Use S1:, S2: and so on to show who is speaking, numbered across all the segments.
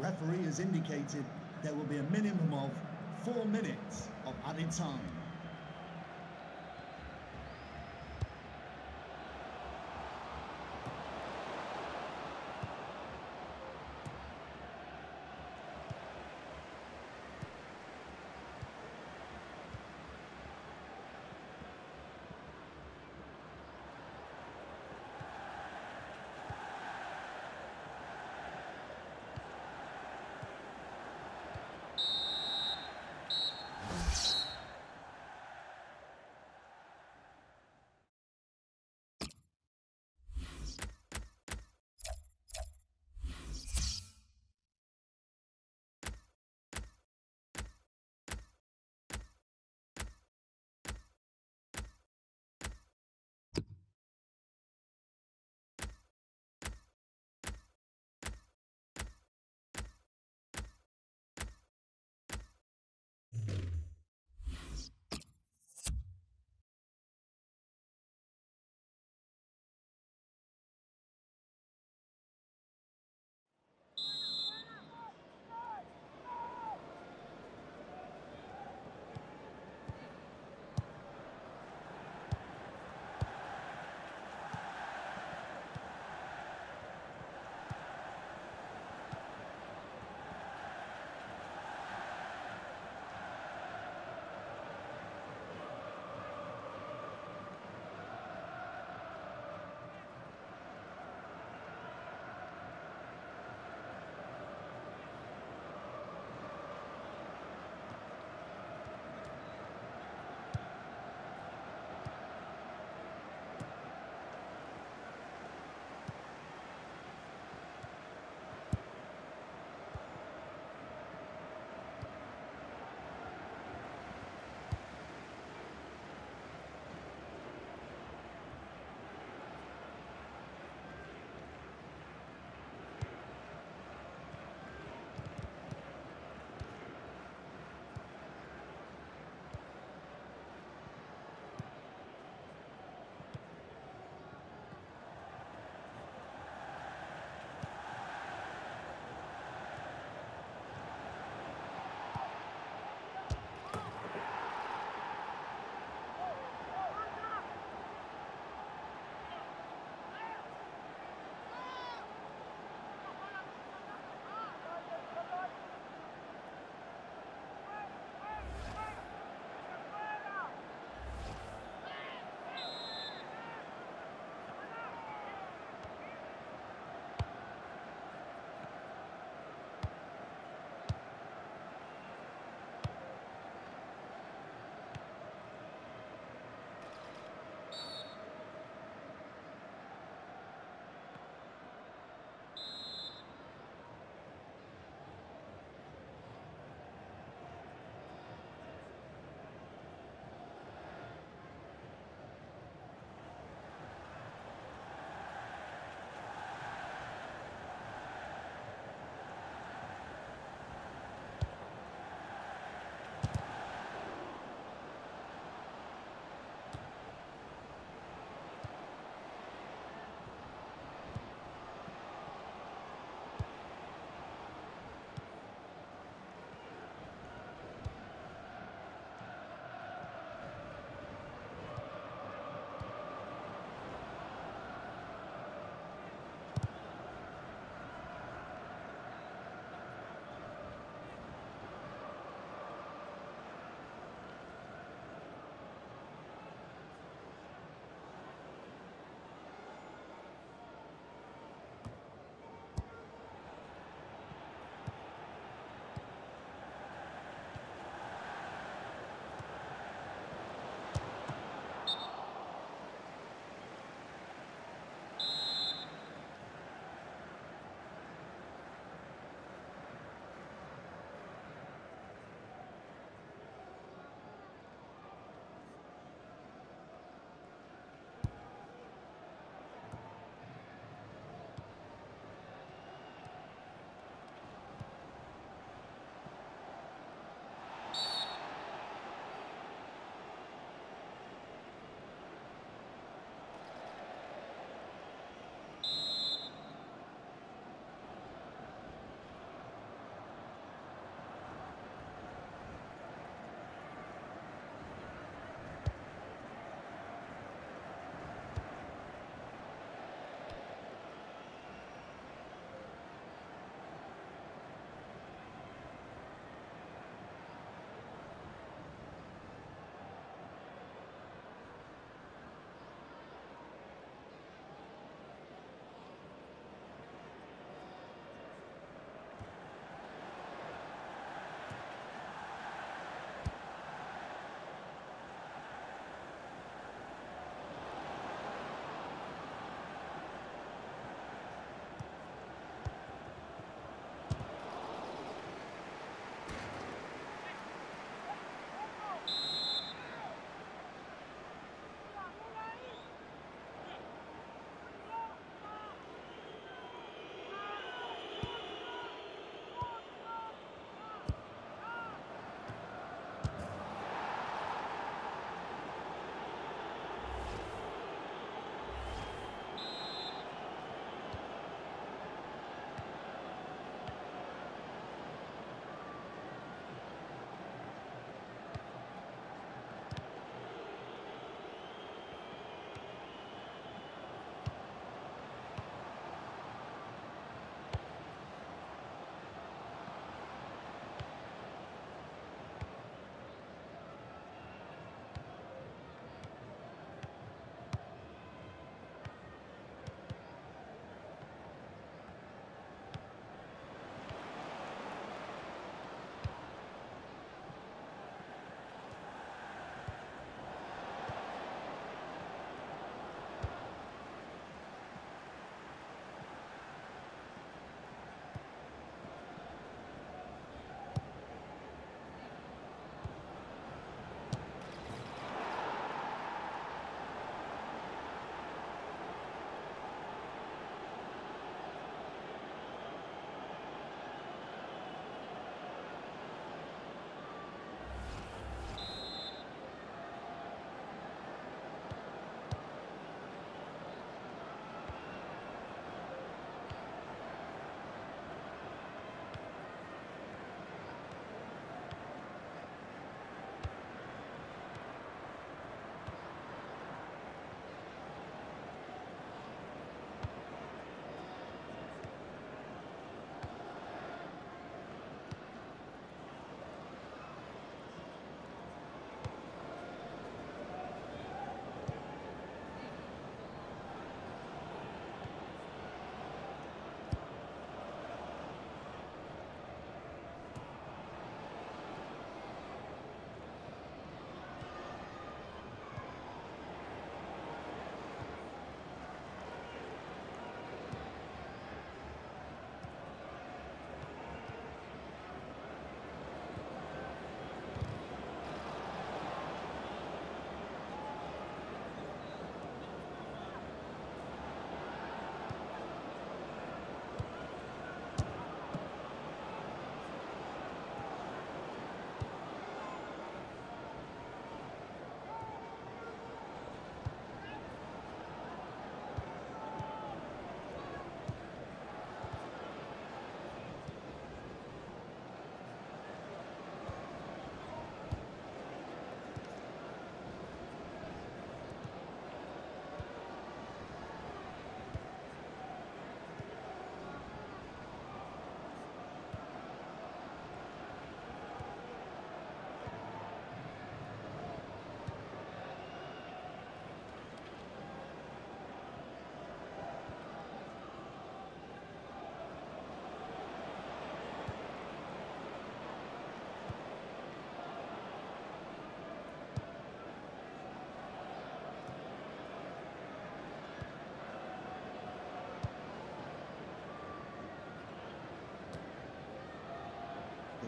S1: referee has indicated there will be a minimum of four minutes of added time.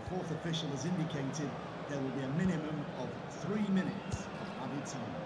S1: Fourth official has indicated there will be a minimum of three minutes of added time.